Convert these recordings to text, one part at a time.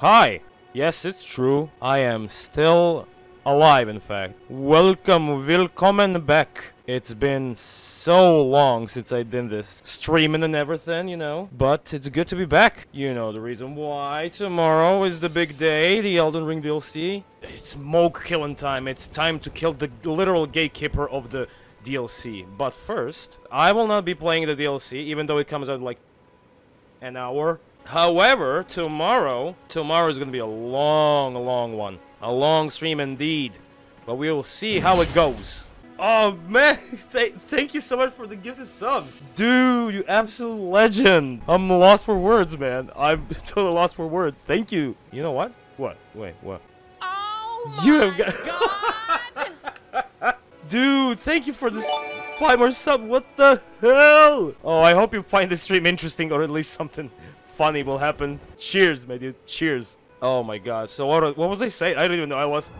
Hi. Yes, it's true. I am still alive, in fact. Welcome, willkommen back. It's been so long since I did this. Streaming and everything, you know. But it's good to be back. You know the reason why. Tomorrow is the big day, the Elden Ring DLC. It's Mohg killing time. It's time to kill the literal gatekeeper of the DLC. But first, I will not be playing the DLC, even though it comes out like an hour. However, tomorrow, tomorrow is going to be a long, long one. A long stream indeed. But we will see how it goes. Oh man, Th thank you so much for the gifted subs. Dude, you absolute legend. I'm lost for words, man. I'm totally lost for words. Thank you. You know what? What? Wait, what? Oh You have got- god! Dude, thank you for this five more sub. What the hell? Oh, I hope you find this stream interesting or at least something funny will happen. Cheers, my dude. Cheers. Oh my god. So what, what was I saying? I don't even know. I was...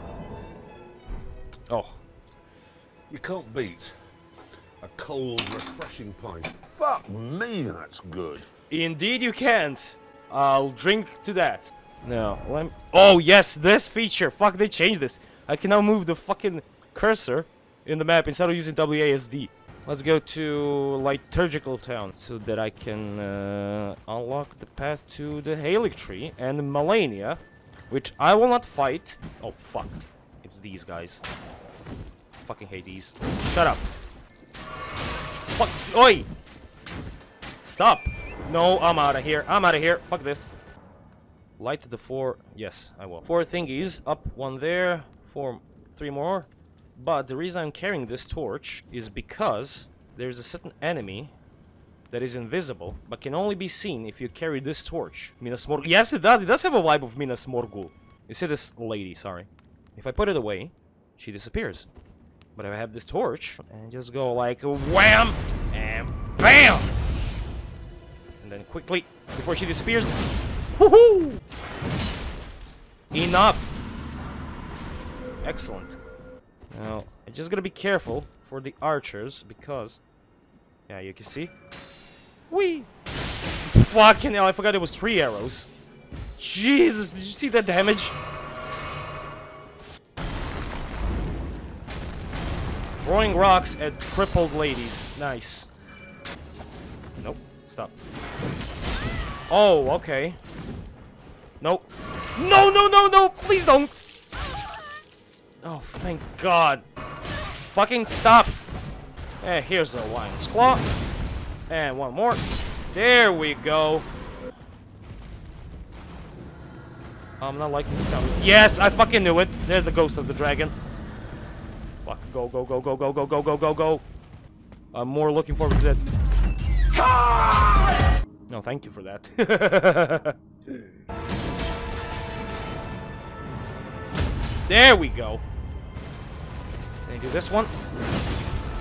Oh. You can't beat a cold, refreshing pint. Fuck me, that's good. Indeed you can't. I'll drink to that. No, let me... Oh, yes, this feature. Fuck, they changed this. I can now move the fucking cursor in the map instead of using WASD. Let's go to Liturgical Town so that I can uh, unlock the path to the Haligtree and Malenia, which I will not fight. Oh, fuck. It's these guys. Fucking hate these. Shut up. Fuck. Oi! Stop! No, I'm out of here. I'm out of here. Fuck this. Light the four. Yes, I will. Four thingies. Up one there. Four. Three more. But the reason I'm carrying this torch is because there's a certain enemy that is invisible, but can only be seen if you carry this torch. Minas Morgul. Yes, it does. It does have a vibe of Minas Morgul. You see this lady, sorry. If I put it away, she disappears. But if I have this torch, and just go like wham, and bam! And then quickly, before she disappears, woohoo! Enough! Excellent. Now, I just gotta be careful for the archers, because... Yeah, you can see. Whee! Fucking hell, I forgot it was three arrows. Jesus, did you see that damage? Throwing rocks at crippled ladies. Nice. Nope. Stop. Oh, okay. Nope. No, no, no, no! Please don't! Oh, thank God. Fucking stop! Eh, here's a lion's claw. And one more. There we go. I'm not liking the sound. Yes, I fucking knew it. There's the ghost of the dragon. Fuck, go, go, go, go, go, go, go, go, go, go. I'm more looking forward to that. No, thank you for that. there we go. Can I do this one?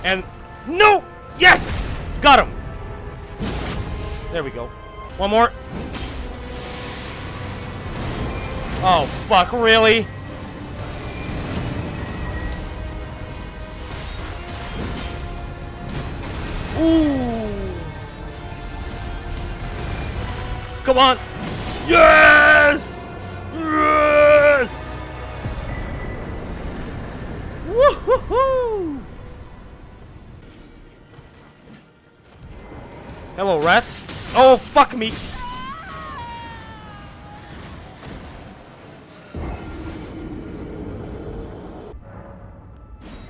And no! Yes! Got him! There we go. One more. Oh, fuck, really? Ooh. Come on. Yes! Hello, rats. Oh, fuck me.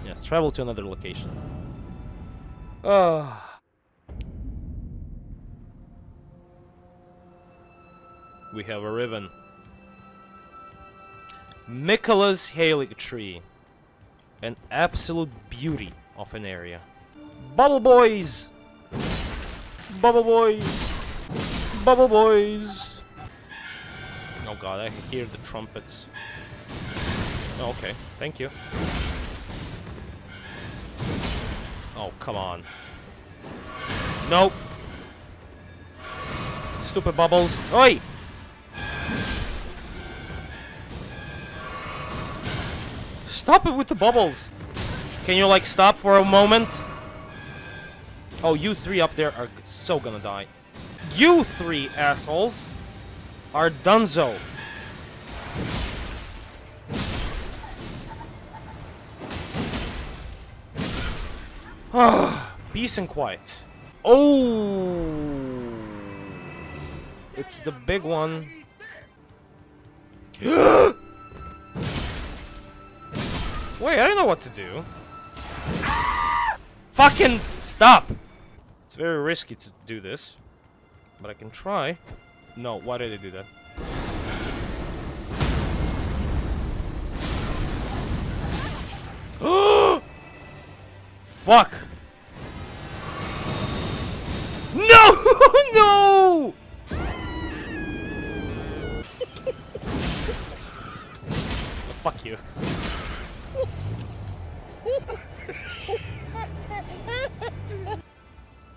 Yes, travel to another location. Ah. We have a ribbon. Miquella's Halic Tree. An absolute beauty of an area. Bubble Boys! Bubble Boys! Bubble Boys! Oh god, I can hear the trumpets. Oh, okay, thank you. Oh, come on. Nope. Stupid bubbles. Oi! Stop it with the bubbles! Can you, like, stop for a moment? Oh, you three up there are so gonna die. You three assholes are donezo. Ah, peace and quiet. Oh, it's the big one. Wait, I don't know what to do. Fucking stop! Very risky to do this. But I can try. No, why did I do that? Fuck! No! no! Fuck you.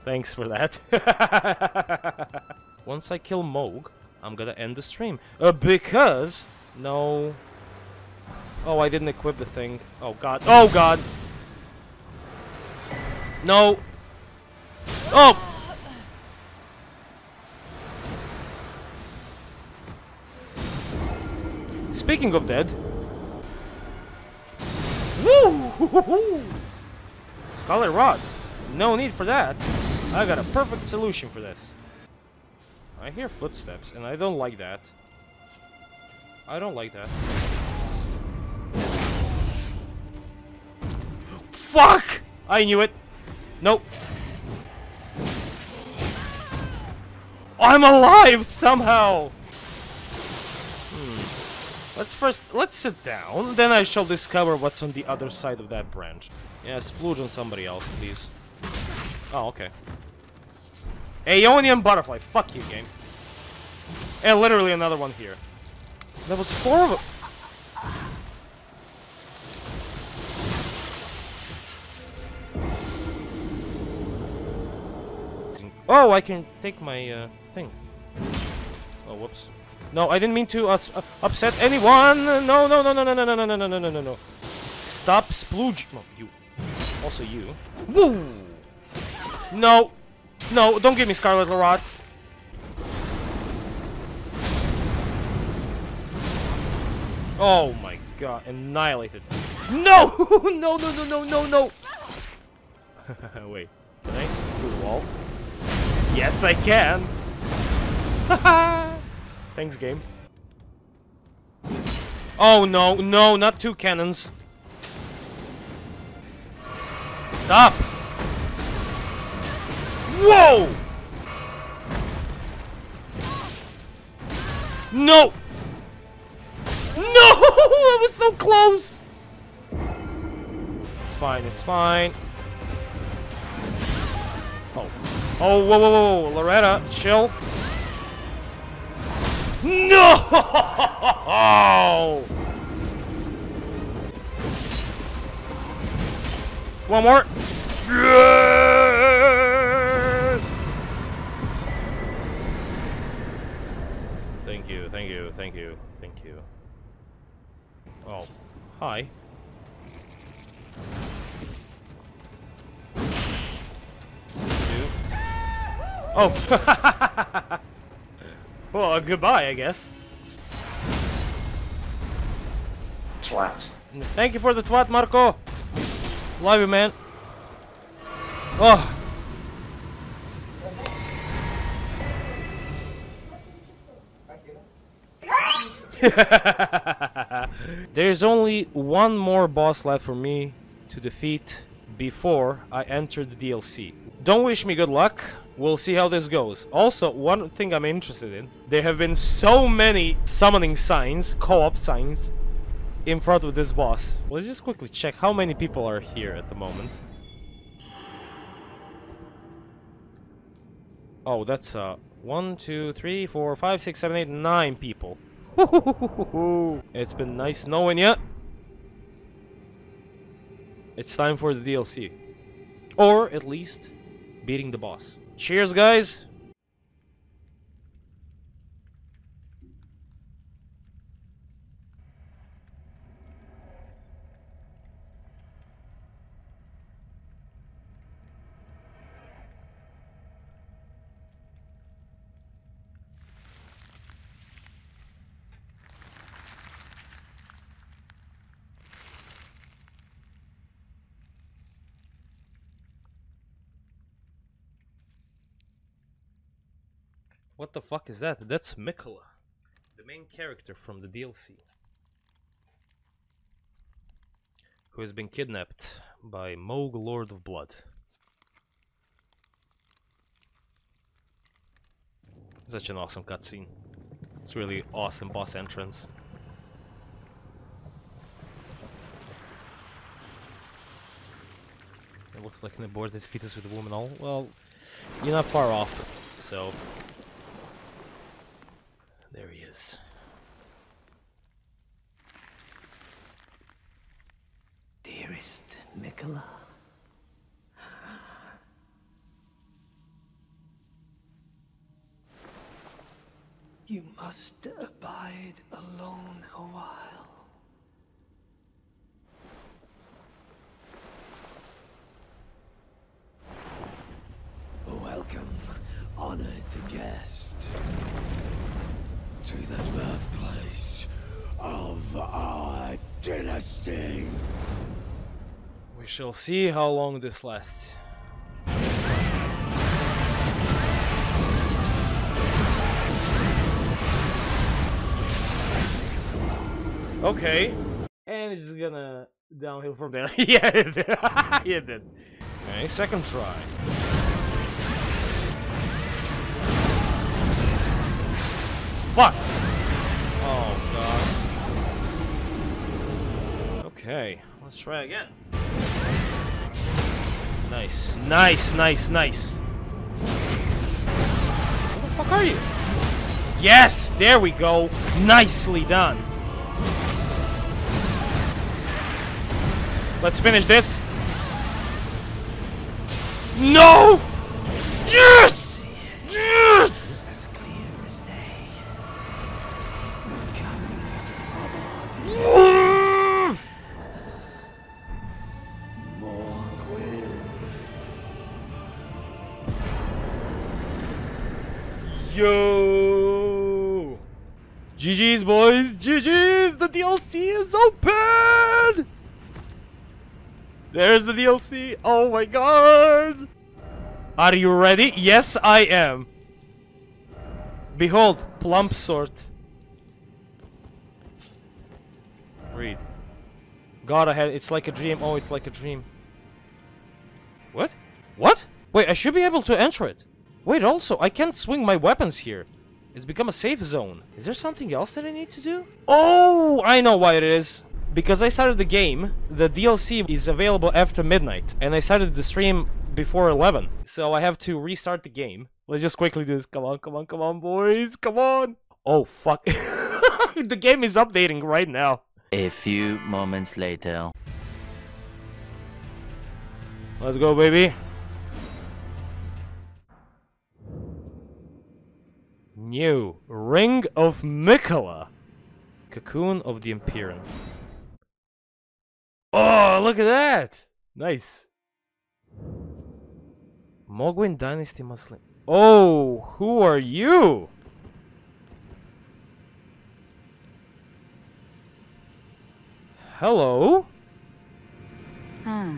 Thanks for that. Once I kill Mohg, I'm gonna end the stream. Uh, because... No... Oh, I didn't equip the thing. Oh god. Oh god! No! Oh! Speaking of dead... Woo! Scarlet Rot. No need for that. I got a perfect solution for this. I hear footsteps, and I don't like that. I don't like that. Fuck! I knew it. Nope. I'm alive somehow! Hmm. Let's first, let's sit down, then I shall discover what's on the other side of that branch. Yeah, splooge on somebody else, please. Oh, okay. Aeonian Butterfly, fuck you, game. And literally another one here. There was four of them. Oh, I can take my uh, thing. Oh, whoops. No, I didn't mean to uh, uh, upset anyone. No, no, no, no, no, no, no, no, no, no, no, no, no, no. Stop splooge. No, you. Also you. Woo! No. No, don't give me Scarlet Larod. Oh my god, annihilated. No! no, no, no, no, no, no! Wait, can I do the wall? Yes, I can! Thanks, game. Oh no, no, not two cannons. Stop! Whoa! No! No! I was so close! It's fine, it's fine. Oh. Oh, whoa, whoa, whoa. Loretta, chill. No! One more. Yes! Thank you, thank you, thank you. Oh, hi. Two. Oh! well, uh, goodbye, I guess. Twat. Thank you for the twat, Marco. Love you, man. Oh. There's only one more boss left for me to defeat before I enter the DLC. Don't wish me good luck. We'll see how this goes. Also, one thing I'm interested in. There have been so many summoning signs, co-op signs, in front of this boss. Let's just quickly check how many people are here at the moment. Oh, that's uh, one, two, three, four, five, six, seven, eight, nine people. it's been nice knowing you. It's time for the DLC. Or, at least, beating the boss. Cheers, guys! What the fuck is that? That's Miquella, the main character from the DLC. Who has been kidnapped by Mohg, Lord of Blood. Such an awesome cutscene. It's really awesome boss entrance. It looks like an aborted fetus with a woman all. Well, you're not far off, so. There he is. Dearest Miquella. You must abide alone a while. Shall see how long this lasts. Okay. And it's just gonna downhill from there. yeah, it did. yeah, it did. Okay, second try. Fuck! Oh god. Okay, let's try again. Nice, nice, nice, nice. Where the fuck are you? Yes, there we go. Nicely done. Let's finish this. No! Yes! Yes! Yo! GG's, boys! GG's! The DLC is open! There's the DLC! Oh my god! Are you ready? Yes, I am. Behold, plump sort. Read. God, I had. It's like a dream. Oh, it's like a dream. What? What? Wait, I should be able to enter it. Wait, also, I can't swing my weapons here. It's become a safe zone. Is there something else that I need to do? Oh, I know why it is. Because I started the game, the DLC is available after midnight, and I started the stream before 11. So I have to restart the game. Let's just quickly do this. Come on, come on, come on, boys. Come on. Oh, fuck. the game is updating right now. A few moments later. Let's go, baby. New Ring of Miquella. Cocoon of the Empyrean. Oh, look at that! Nice. Mohgwyn Dynasty Muslim. Oh, who are you? Hello? Ah,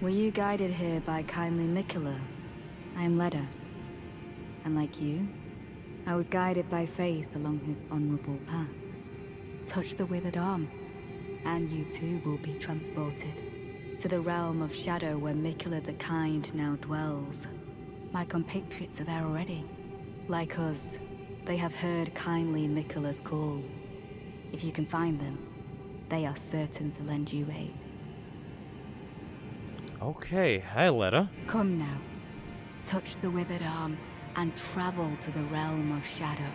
were you guided here by kindly Miquella? I am Leda. And like you, I was guided by faith along his honorable path. Touch the withered arm, and you too will be transported to the realm of shadow where Miquella the Kind now dwells. My compatriots are there already. Like us, they have heard kindly Miquella's call. If you can find them, they are certain to lend you aid. Okay, hi Letta. Come now. Touch the withered arm and travel to the realm of shadow.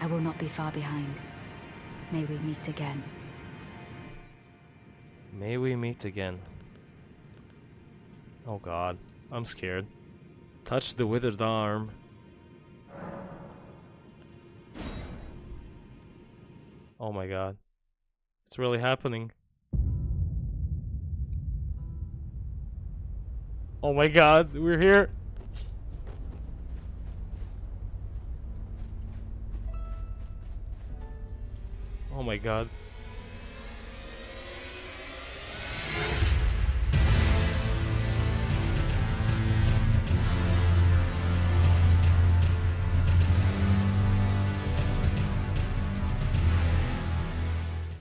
I will not be far behind. May we meet again. May we meet again. Oh god, I'm scared. Touch the withered arm. Oh my god. It's really happening. Oh my god, we're here. Oh my god.